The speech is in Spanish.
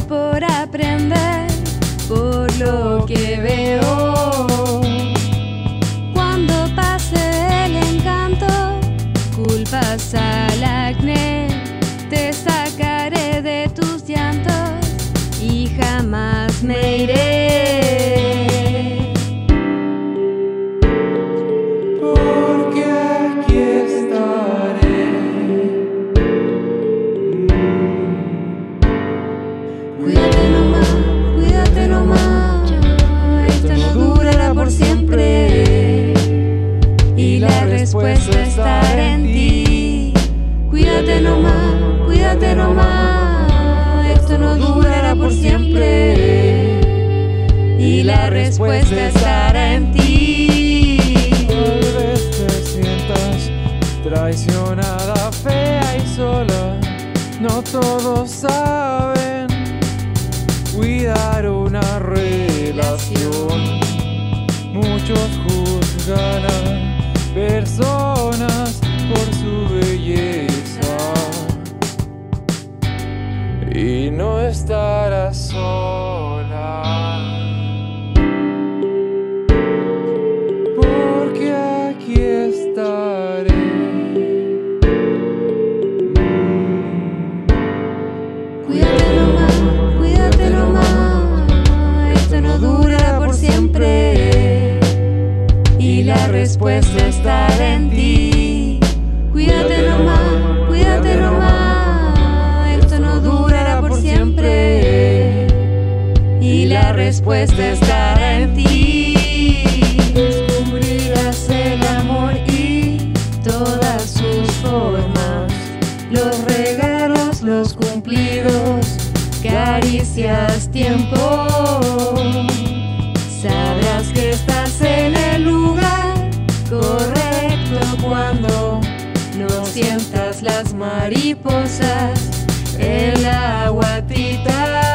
por aprender, por lo que veo. Cuando pase el encanto, culpas al acné, te saca Cuídate nomás, cuídate nomás. Esto no durará por siempre. Y la respuesta estará en ti. Cuídate nomás, cuídate nomás. Esto no durará por siempre. Y la respuesta estará en ti. Tal vez te sientas traicionada, fea y sola. No todos saben cuidar una relación. Muchos juzgan a la respuesta estará en ti. Cuídate nomás, cuídate nomás, esto no durará por siempre. Y la respuesta estará en ti. Descubrirás el amor y todas sus formas, los regalos, los cumplidos, caricias, tiempo. Las mariposas, el agua tita